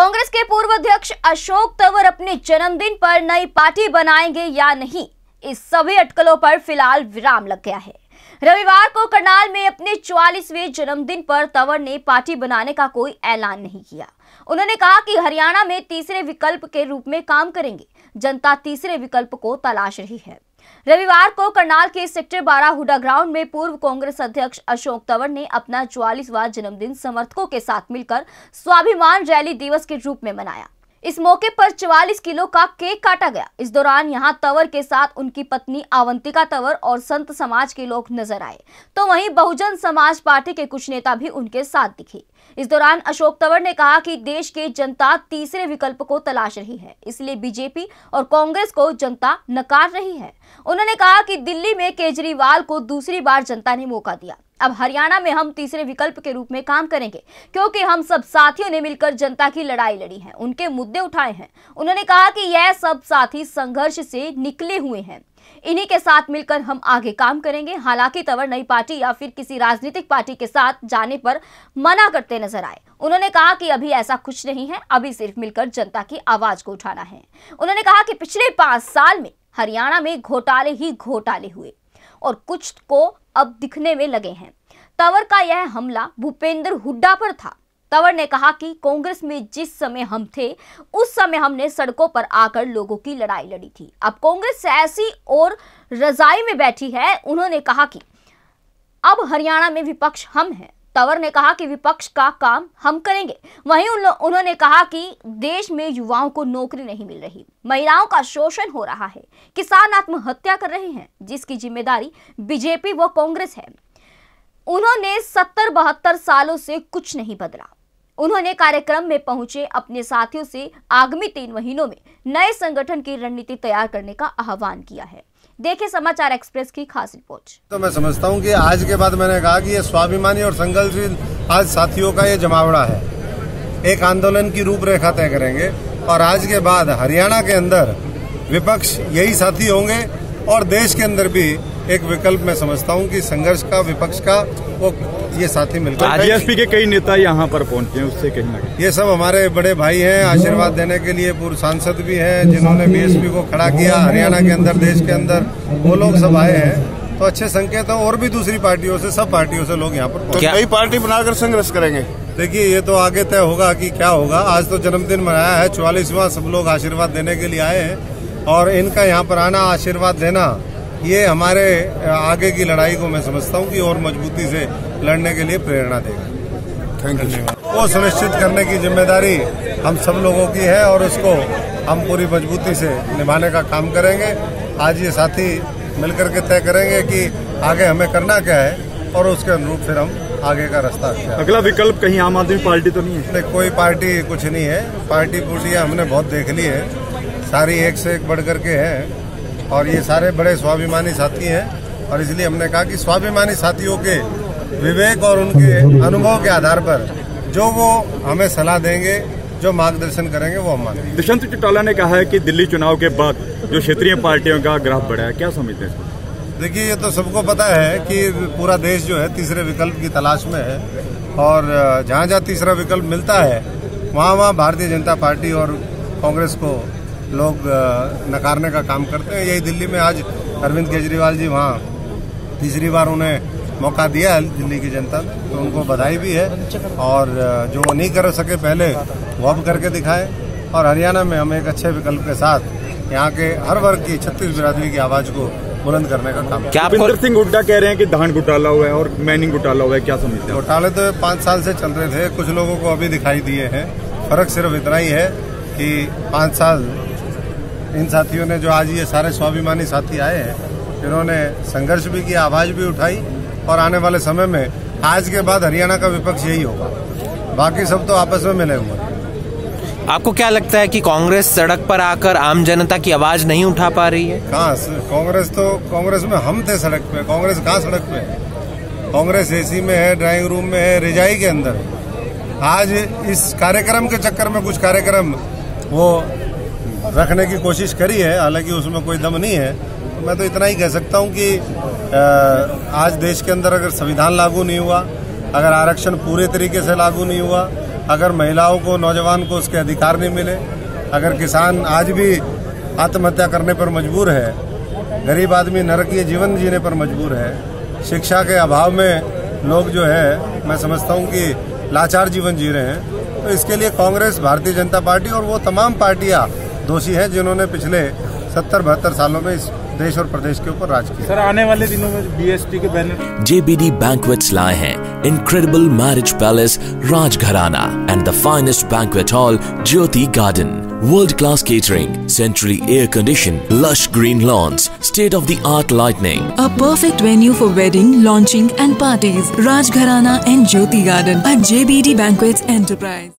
कांग्रेस के पूर्व अध्यक्ष अशोक तंवर अपने जन्मदिन पर नई पार्टी बनाएँगे या नहीं? इस सभी अटकलों पर फ़िलहाल विराम लग गया है। रविवार को करनाल में अपने 44वें जन्मदिन पर तंवर ने पार्टी बनाने का कोई ऐलान नहीं किया। उन्होंने कहा कि हरियाणा में तीसरे विकल्प के रूप में काम करेंगे। जनता तीसरे विकल्प को तलाश रही है। रविवार को करनाल के सेक्टर 12 हुडा ग्राउंड में पूर्व कांग्रेस अध्यक्ष अशोक तंवर ने अपना चौवालीसवा जन्मदिन समर्थकों के साथ मिलकर स्वाभिमान रैली दिवस के रूप में मनाया। इस मौके पर 44 किलो का केक काटा गया। इस दौरान यहाँ तंवर के साथ उनकी पत्नी अवंतिका तंवर और संत समाज के लोग नज़र आए। तो वहीं बहुजन समाज पार्टी के कुछ नेता भी उनके साथ दिखे। इस दौरान अशोक तंवर ने कहा कि देश की जनता तीसरे विकल्प को तलाश रही है। इसलिए बीजेपी और कांग्रेस को जनता नकार रही है। उन्होंने कहा कि दिल्ली में केजरीवाल को दूसरी बार जनता ने मौका दिया। अब हरियाणा में हम तीसरे विकल्प के रूप में काम करेंगे, क्योंकि हम सब साथियों ने मिलकर जनता की लड़ाई लड़ी है, उनके मुद्दे उठाए हैं। उन्होंने कहा कि यह सब साथी संघर्ष से निकले हुए हैं। इन्हीं के साथ मिलकर हम आगे काम करेंगे। हालाँकि तंवर नई पार्टी या फिर किसी राजनीतिक पार्टी के साथ जाने पर मना करते नज़र आए। उन्होंने कहा कि अभी ऐसा कुछ नहीं है, अभी सिर्फ़ मिलकर जनता की आवाज़ को उठाना है। उन्होंने कहा कि पिछले पाँच साल में हरियाणा में घोटाले ही घोटाले हुए और कुछ को अब दिखने में लगे हैं। तंवर का यह हमला भूपेंद्र हुड्डा पर था। तंवर ने कहा कि कांग्रेस में जिस समय हम थे, उस समय हमने सड़कों पर आकर लोगों की लड़ाई लड़ी थी। अब कांग्रेस ऐसी और रजाई में बैठी है, उन्होंने कहा कि अब हरियाणा में विपक्ष हम हैं। तंवर ने कहा कि विपक्ष का काम हम करेंगे। वहीं उन, उन्होंने कहा कि देश में युवाओं को नौकरी नहीं मिल रही। महिलाओं का शोषण हो रहा है। किसान आत्महत्या कर रहे हैं जिसकी ज़िम्मेदारी बीजेपी व कांग्रेस है। उन्होंने सत्तर बहत्तर सालों से कुछ नहीं बदला। उन्होंने कार्यक्रम में पहुँचे अपने साथियों से आगामी तीन महीनों में नए संगठन की रणनीति तैयार करने का आह्वान किया है। देखिए समाचार एक्सप्रेस की खास रिपोर्ट। तो मैं समझता हूँ कि आज के बाद मैंने कहा कि ये स्वाभिमानी और संघर्षशील आज साथियों का ये जमावड़ा है। एक आंदोलन की रूपरेखा तय करेंगे और आज के बाद हरियाणा के अंदर विपक्ष, यही साथी होंगे और देश के अंदर भी एक विकल्प मैं समझता हूँ कि संघर्ष का विपक्ष का वो ये साथी मिलकर बीएसपी के कई नेता यहाँ पर पहुँचे हैं उससे कहीं ना ये सब हमारे बड़े भाई हैं आशीर्वाद देने के लिए पूर्व सांसद भी हैं जिन्होंने बीएसपी को खड़ा किया हरियाणा के अंदर देश के अंदर वो लोग सब आए हैं। तो अच्छे संकेत है और भी दूसरी पार्टियों से सब पार्टियों से लोग यहाँ पर तो नई पार्टी बनाकर संघर्ष करेंगे। देखिए ये तो आगे तय होगा कि क्या होगा। आज तो जन्मदिन मनाया है चौवालीसवां सब लोग आशीर्वाद देने के लिए आए हैं। और इनका यहाँ पर आना आशीर्वाद देना ये हमारे आगे की लड़ाई को मैं समझता हूँ कि और मजबूती से लड़ने के लिए प्रेरणा देगा। थैंक यू वो सुनिश्चित करने की ज़िम्मेदारी हम सब लोगों की है और उसको हम पूरी मजबूती से निभाने का काम करेंगे। आज ये साथी मिलकर के तय करेंगे कि आगे हमें करना क्या है और उसके अनुरूप फिर हम आगे का रास्ता अगला विकल्प कहीं आम आदमी पार्टी तो नहीं है? कोई पार्टी कुछ नहीं है। पार्टी पुर्टियाँ हमने बहुत देख ली है। सारी एक से एक बढ़ करके है। और ये सारे बड़े स्वाभिमानी साथी हैं। और इसलिए हमने कहा कि स्वाभिमानी साथियों के विवेक और उनके अनुभव के आधार पर जो वो हमें सलाह देंगे जो मार्गदर्शन करेंगे वो हम मानेंगे। दुष्यंत चौटाला ने कहा है कि दिल्ली चुनाव के बाद जो क्षेत्रीय पार्टियों का ग्राफ बढ़ा है क्या समझते हैं देखिए ये तो सबको पता है कि पूरा देश जो है तीसरे विकल्प की तलाश में है और जहाँ जहाँ तीसरा विकल्प मिलता है वहाँ वहाँ भारतीय जनता पार्टी और कांग्रेस को लोग नकारने का काम करते हैं। यही दिल्ली में आज अरविंद केजरीवाल जी वहाँ तीसरी बार उन्हें मौका दिया है दिल्ली की जनता ने। तो उनको बधाई भी है और जो वो नहीं कर सके पहले वो अब करके दिखाए। और हरियाणा में हम एक अच्छे विकल्प के साथ यहाँ के हर वर्ग की छत्तीस बिरादरी की आवाज़ को बुलंद करने का काम क्या भूपिंदर सिंह हुड्डा कह रहे हैं कि धान घोटाला हुआ है और मैनिंग घोटाला हुआ है क्या समझते हैं घोटाले तो पाँच साल से चल रहे थे। कुछ लोगों को अभी दिखाई दिए हैं। फ़र्क सिर्फ़ इतना ही है कि पाँच साल इन साथियों ने जो आज ये सारे स्वाभिमानी साथी आए हैं इन्होंने संघर्ष भी किया आवाज़ भी उठाई और आने वाले समय में आज के बाद हरियाणा का विपक्ष यही होगा। बाकी सब तो आपस में मिले हुए आपको क्या लगता है कि कांग्रेस सड़क पर आकर आम जनता की आवाज़ नहीं उठा पा रही है? कहाँ कांग्रेस तो कांग्रेस में हम थे सड़क पे। कांग्रेस कहाँ सड़क पे कांग्रेस एसी में है ड्राइंग रूम में है रिजाई के अंदर। आज इस कार्यक्रम के चक्कर में कुछ कार्यक्रम वो रखने की कोशिश करी है, हालाँकि उसमें कोई दम नहीं है। तो मैं तो इतना ही कह सकता हूँ कि आज देश के अंदर अगर संविधान लागू नहीं हुआ, अगर आरक्षण पूरे तरीके से लागू नहीं हुआ, अगर महिलाओं को, नौजवान को उसके अधिकार नहीं मिले, अगर किसान आज भी आत्महत्या करने पर मजबूर है, गरीब आदमी नरकीय जीवन जीने पर मजबूर है, शिक्षा के अभाव में लोग जो है, मैं समझता हूँ कि लाचार जीवन जी रहे हैं तो इसके लिए कांग्रेस, भारतीय जनता पार्टी और वो तमाम पार्टियाँ दोषी हैं जिन्होंने पिछले सत्तर बहत्तर सालों में इस देश और प्रदेश के ऊपर राज किया सर आने वाले दिनों में बीएसटी के बैनर JBD Banquets लाए हैं incredible marriage palace Rajgharana and the finest banquet hall Jyoti Garden. World class catering, centrally air conditioned, lush green lawns, state of the art lighting. A perfect venue for wedding, launching and parties. Rajgharana and Jyoti Garden at JBD Banquets Enterprise.